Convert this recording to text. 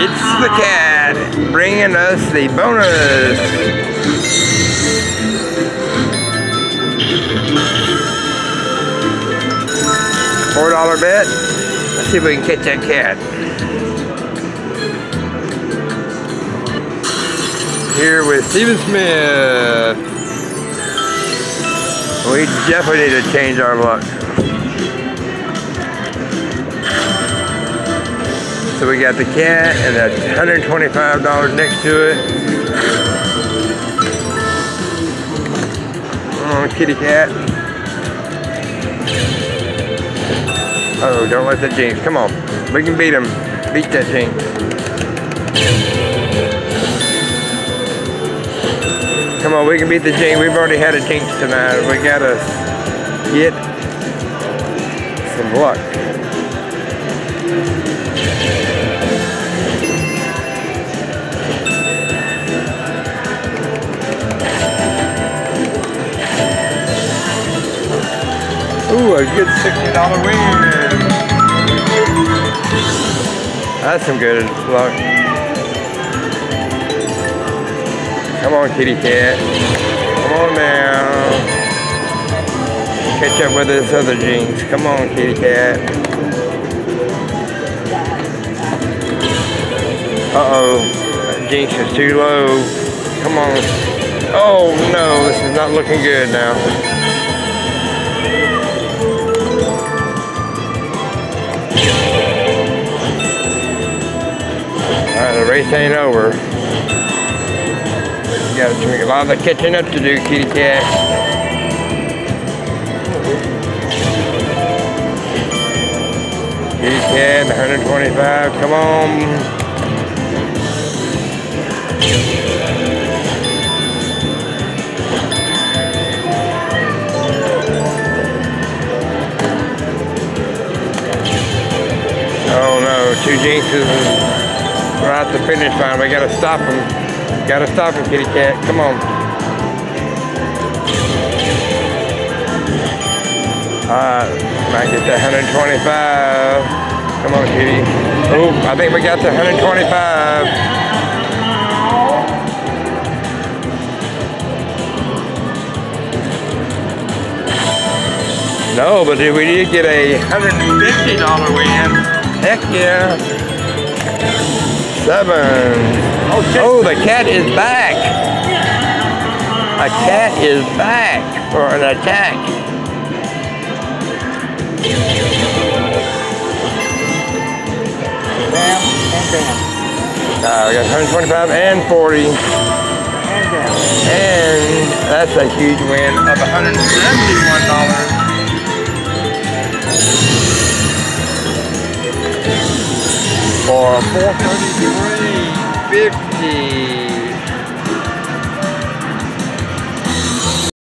It's the cat bringing us the bonus. Four dollar bet. Let's see if we can catch that cat. Here with Steven Smith. We definitely need to change our luck. So we got the cat and that's $125 next to it. Oh, kitty cat. Oh, don't let that jinx. Come on. We can beat him. Beat that jinx. Come on, we can beat the jinx. We've already had a jinx tonight. We gotta get some luck. Ooh, a good $60 win. That's some good luck. Come on, kitty cat. Come on now. Catch up with this other jeans. Come on, kitty cat. Uh-oh. Jinx is too low. Come on. Oh, no. This is not looking good now. Alright, the race ain't over. You got a lot of catching up to do, kitty cat. Kitty cat, 125, come on. Oh two jinxes right at the finish line. We gotta stop them. Gotta stop him, kitty cat. Come on. Alright, might get the 125. Come on, kitty. Oh, I think we got the 125. No, but we did get a $150 win. Heck yeah. Seven. Oh, oh, the cat is back. A cat is back for an attack. Down and down. Uh, we got 125 and 40. And down. And that's a huge win of $171. For 433.50.